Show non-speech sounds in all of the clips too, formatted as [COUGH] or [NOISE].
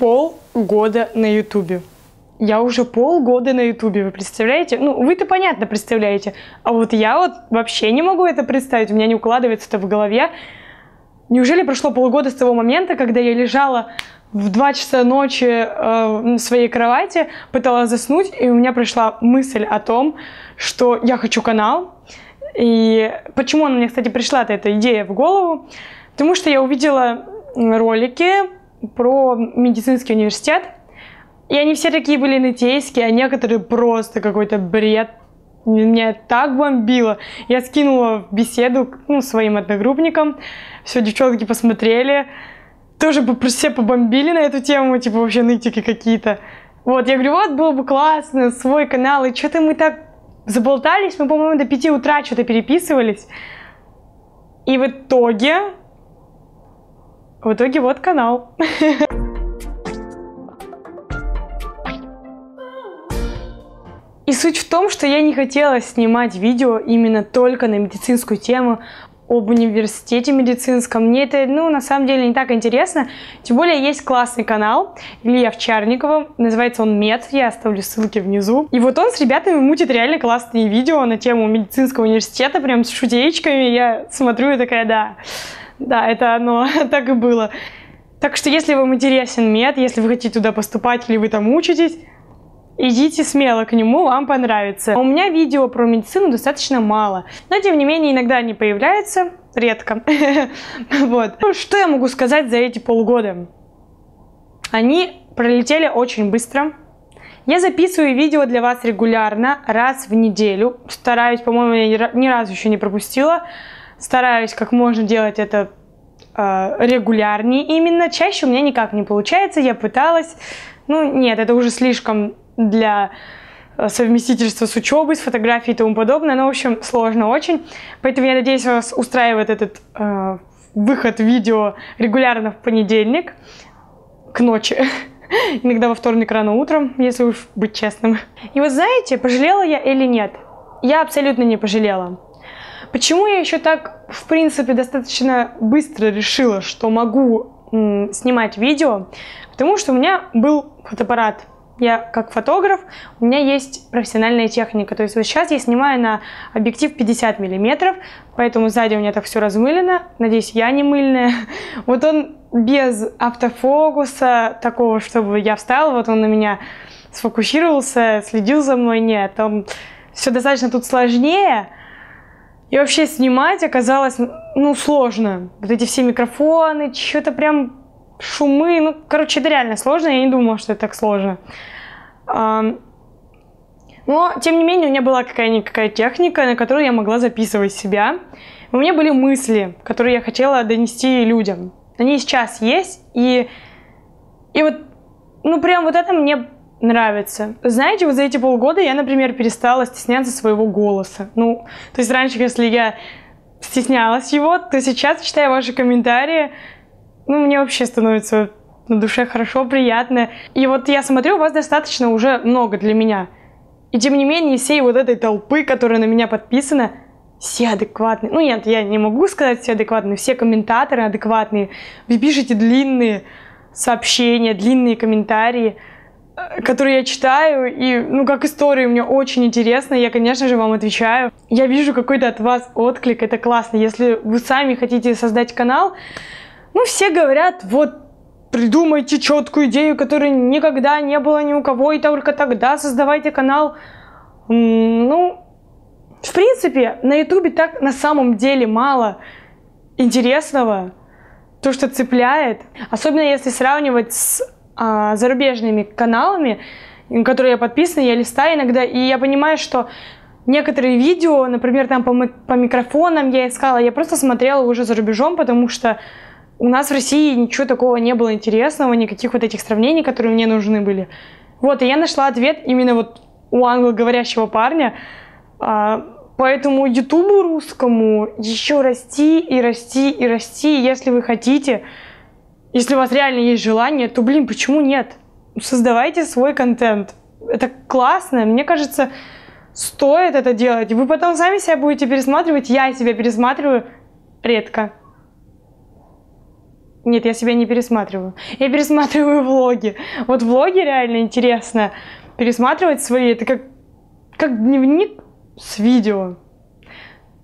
полгода на Ютубе. Я уже полгода на Ютубе, вы представляете? Ну, вы-то понятно представляете. А вот я вот вообще не могу это представить. У меня не укладывается это в голове. Неужели прошло полгода с того момента, когда я лежала в 2 часа ночи э, на своей кровати, пыталась заснуть, и у меня пришла мысль о том, что я хочу канал. И почему она мне, кстати, пришла-то эта идея в голову? Потому что я увидела ролики про медицинский университет, и они все такие были нытейские, а некоторые просто какой-то бред. Меня так бомбило. Я скинула в беседу ну, своим одногруппникам. Все, девчонки посмотрели. Тоже все побомбили на эту тему, типа вообще нытики какие-то. Вот, я говорю, вот было бы классно, свой канал. И что-то мы так заболтались, мы, по-моему, до 5 утра что-то переписывались. И в итоге... В итоге вот канал. И суть в том, что я не хотела снимать видео именно только на медицинскую тему, об университете медицинском. Мне это, ну, на самом деле не так интересно. Тем более есть классный канал Илья Овчарникова. Называется он Мед. Я оставлю ссылки внизу. И вот он с ребятами мутит реально классные видео на тему медицинского университета, прям с шутеечками. Я смотрю и такая, да, да, это оно, [LAUGHS] так и было. Так что, если вам интересен мед, если вы хотите туда поступать или вы там учитесь, идите смело к нему, вам понравится. У меня видео про медицину достаточно мало, но тем не менее иногда они появляются, редко. [LAUGHS] Вот. Что я могу сказать за эти полгода? Они пролетели очень быстро. Я записываю видео для вас регулярно, раз в неделю. Стараюсь, по-моему, я ни разу еще не пропустила. Стараюсь как можно делать это э, регулярнее именно. Чаще у меня никак не получается. Я пыталась. Ну, нет, это уже слишком для э, совместительства с учебой, с фотографией и тому подобное. Ну, в общем, сложно очень. Поэтому я надеюсь, вас устраивает этот э, выход видео регулярно в понедельник к ночи. [LAUGHS] Иногда во вторник рано утром, если уж быть честным. И вот знаете, пожалела я или нет? Я абсолютно не пожалела. Почему я еще так, в принципе, достаточно быстро решила, что могу снимать видео? Потому что у меня был фотоаппарат я как фотограф, у меня есть профессиональная техника. То есть вот сейчас я снимаю на объектив 50 миллиметров, поэтому сзади у меня так все размылено. Надеюсь, я не мыльная. [LAUGHS] Вот он без автофокуса, такого, чтобы я встала, вот он на меня сфокусировался, следил за мной. Нет, он все достаточно тут сложнее. И вообще снимать оказалось, ну, сложно. Вот эти все микрофоны, что-то прям шумы. Ну, короче, это реально сложно. Я не думала, что это так сложно. Но, тем не менее, у меня была какая-никакая техника, на которую я могла записывать себя. У меня были мысли, которые я хотела донести людям. Они сейчас есть, и, и вот, ну, прям вот это мне нравится. Знаете, вот за эти полгода я, например, перестала стесняться своего голоса. Ну, то есть раньше, если я стеснялась его, то сейчас, читая ваши комментарии, ну, мне вообще становится на душе хорошо, приятно. И вот я смотрю, у вас достаточно уже много для меня. И тем не менее, всей вот этой толпы, которая на меня подписана, все адекватные. Ну нет, я не могу сказать все адекватные, все комментаторы адекватные. Вы пишете длинные сообщения, длинные комментарии, которые я читаю, и, ну, как истории мне очень интересно, я, конечно же, вам отвечаю. Я вижу какой-то от вас отклик, это классно. Если вы сами хотите создать канал, ну, все говорят, вот, придумайте четкую идею, которой никогда не было ни у кого, и только тогда создавайте канал. Ну, в принципе, на ютубе так на самом деле мало интересного, то, что цепляет. Особенно если сравнивать с а, зарубежными каналами, на которые я подписана, я листаю иногда, и я понимаю, что некоторые видео, например, там по, по микрофонам я искала, я просто смотрела уже за рубежом, потому что у нас в России ничего такого не было интересного, никаких вот этих сравнений, которые мне нужны были. Вот, и я нашла ответ именно вот у англоговорящего парня. А, поэтому ютубу русскому еще расти и расти и расти. Если вы хотите, если у вас реально есть желание, то, блин, почему нет? Создавайте свой контент. Это классно. Мне кажется, стоит это делать. Вы потом сами себя будете пересматривать. Я себя пересматриваю редко Нет, я себя не пересматриваю. Я пересматриваю [LAUGHS] влоги. Вот влоги реально интересно пересматривать свои. Это как, как дневник с видео.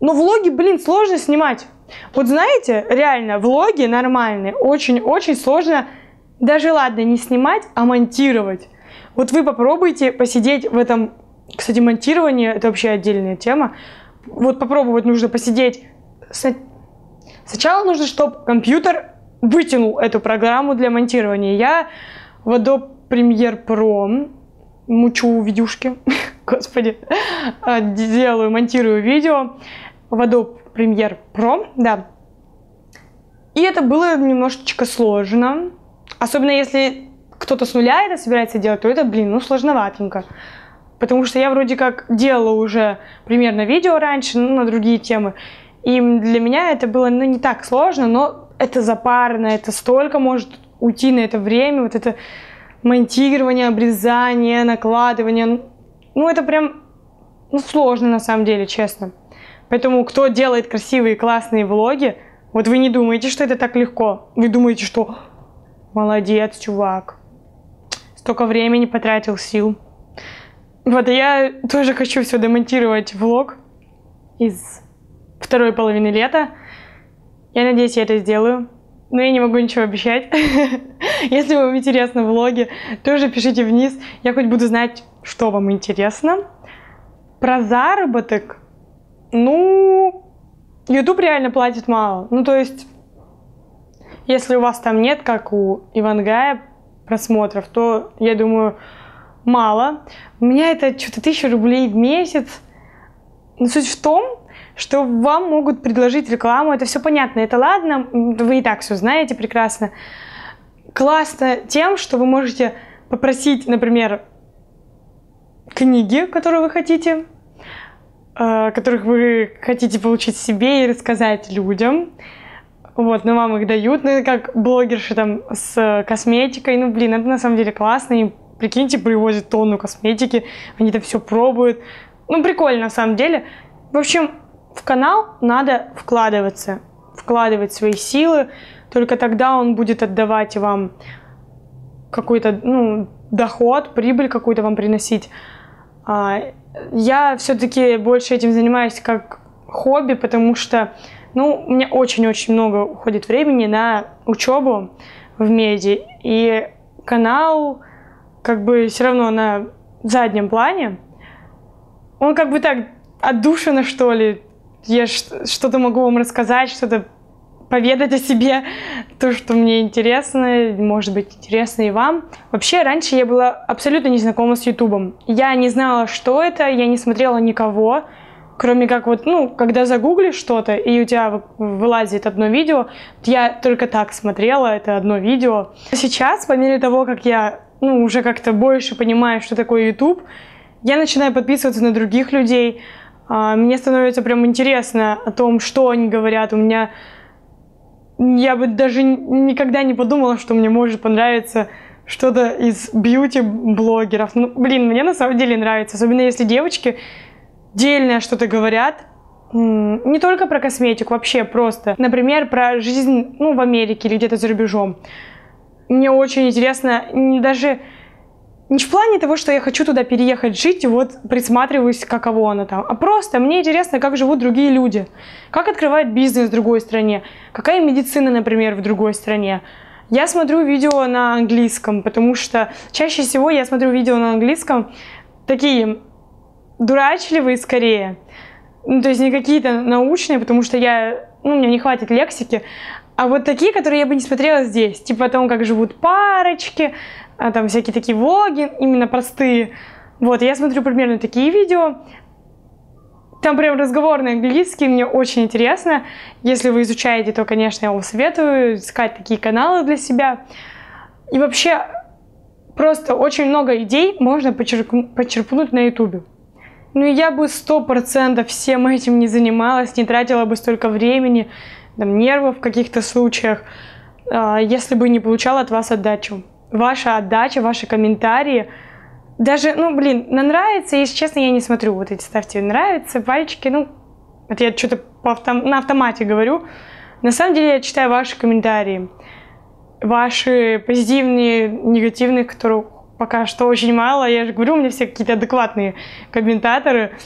Но влоги, блин, сложно снимать. Вот знаете, реально, влоги нормальные, очень-очень сложно даже, ладно, не снимать, а монтировать. Вот вы попробуйте посидеть в этом, кстати, монтирование, это вообще отдельная тема. Вот попробовать нужно посидеть. Сначала нужно, чтобы компьютер вытянул эту программу для монтирования. Я в Adobe Premiere Pro мучу видюшки, [LAUGHS] господи, делаю, монтирую видео в Adobe Premiere Pro, да. И это было немножечко сложно. Особенно если кто-то с нуля это собирается делать, то это, блин, ну сложноватенько. Потому что я вроде как делала уже примерно видео раньше, ну, на другие темы. И для меня это было, ну, не так сложно, но это запарно, это столько может уйти на это время, вот это монтирование, обрезание, накладывание. Ну, это прям ну, сложно на самом деле, честно. Поэтому кто делает красивые, классные влоги, вот вы не думаете, что это так легко. Вы думаете, что молодец, чувак. Столько времени потратил, сил. Вот, я тоже хочу все демонтировать влог из второй половины лета. Я надеюсь, я это сделаю. Но я не могу ничего обещать. [LAUGHS] Если вам интересно влоги, тоже пишите вниз. Я хоть буду знать, что вам интересно. Про заработок. Ну, YouTube реально платит мало. Ну, то есть, если у вас там нет, как у Ивангая, просмотров, то, я думаю, мало. У меня это что-то тысяча рублей в месяц. Но суть в том, что вам могут предложить рекламу, это все понятно, это ладно, вы и так все знаете прекрасно. Классно тем, что вы можете попросить, например, книги, которые вы хотите, которых вы хотите получить себе и рассказать людям. Вот, но вам их дают, ну, как блогерши там с косметикой, ну, блин, это на самом деле классно, и прикиньте, привозят тонну косметики, они это все пробуют. Ну, прикольно на самом деле. В общем, в канал надо вкладываться, вкладывать свои силы, только тогда он будет отдавать вам какой-то ну, доход, прибыль какую-то вам приносить. Я все-таки больше этим занимаюсь как хобби, потому что ну, у меня очень-очень много уходит времени на учебу в меди, и канал как бы все равно на заднем плане. Он как бы так отдушина, что ли, я что-то могу вам рассказать, что-то поведать о себе, то, что мне интересно, может быть интересно и вам. Вообще, раньше я была абсолютно не знакома с Ютубом. Я не знала, что это, я не смотрела никого, кроме как вот, ну, когда загуглишь что-то, и у тебя вылазит одно видео, я только так смотрела это одно видео. Сейчас, по мере того, как я, ну, уже как-то больше понимаю, что такое YouTube, я начинаю подписываться на других людей, а, мне становится прям интересно о том, что они говорят. У меня... Я бы даже никогда не подумала, что мне может понравиться что-то из бьюти-блогеров. Ну, блин, мне на самом деле нравится. Особенно если девочки дельное что-то говорят. Не только про косметику, вообще просто. Например, про жизнь ну, в Америке или где-то за рубежом. Мне очень интересно даже не в плане того, что я хочу туда переехать жить и вот присматриваюсь, каково она там, а просто мне интересно, как живут другие люди, как открывают бизнес в другой стране, какая медицина, например, в другой стране. Я смотрю видео на английском, потому что чаще всего я смотрю видео на английском такие дурачливые скорее. Ну, то есть не какие-то научные, потому что я, ну, мне не хватит лексики, а вот такие, которые я бы не смотрела здесь. Типа о том, как живут парочки, а там всякие такие влоги, именно простые. Вот, я смотрю примерно такие видео. Там прям разговорный английский, мне очень интересно. Если вы изучаете, то, конечно, я вам советую искать такие каналы для себя. И вообще, просто очень много идей можно почерпнуть, почерпнуть на ютубе. Ну, я бы сто процентов всем этим не занималась, не тратила бы столько времени, там, нервов в каких-то случаях, а, если бы не получала от вас отдачу ваша отдача, ваши комментарии. Даже, ну, блин, на нравится, если честно, я не смотрю вот эти ставьте нравится, пальчики, ну, это я что-то автом, на автомате говорю. На самом деле я читаю ваши комментарии. ваши позитивные, негативные, которых пока что очень мало. Я же говорю, у меня все какие-то адекватные комментаторы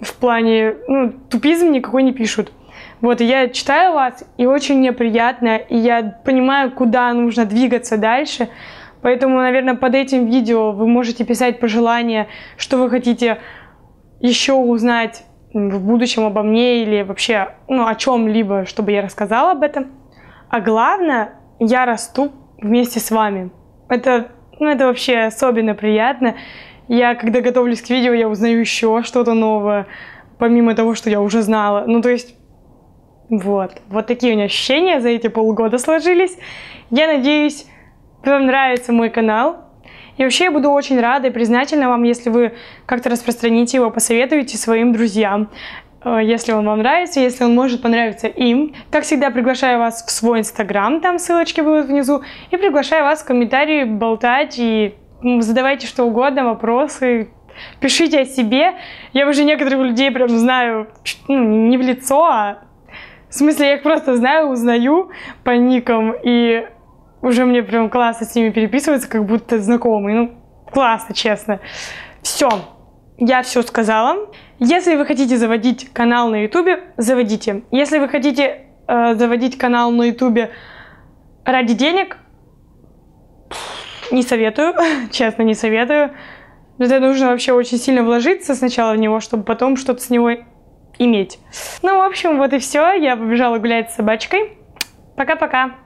в плане, ну, тупизм никакой не пишут. Вот, и я читаю вас, и очень мне приятно, и я понимаю, куда нужно двигаться дальше. Поэтому, наверное, под этим видео вы можете писать пожелания, что вы хотите еще узнать в будущем обо мне или вообще ну, о чем-либо, чтобы я рассказала об этом. А главное, я расту вместе с вами. Это, ну, это вообще особенно приятно. Я, когда готовлюсь к видео, я узнаю еще что-то новое, помимо того, что я уже знала. Ну, то есть, вот. Вот такие у меня ощущения за эти полгода сложились. Я надеюсь, вам нравится мой канал. И вообще я буду очень рада и признательна вам, если вы как-то распространите его, посоветуете своим друзьям, э, если он вам нравится, если он может понравиться им. Как всегда, приглашаю вас в свой инстаграм, там ссылочки будут внизу, и приглашаю вас в комментарии болтать и задавайте что угодно, вопросы, пишите о себе. Я уже некоторых людей прям знаю, ну, не в лицо, а в смысле, я их просто знаю, узнаю по никам, и уже мне прям классно с ними переписываться, как будто знакомые. Ну, классно, честно. Все, я все сказала. Если вы хотите заводить канал на ютубе, заводите. Если вы хотите э, заводить канал на ютубе ради денег, не советую, [LAUGHS] честно, не советую. Это нужно вообще очень сильно вложиться сначала в него, чтобы потом что-то с него иметь. Ну, в общем, вот и все. Я побежала гулять с собачкой. Пока-пока.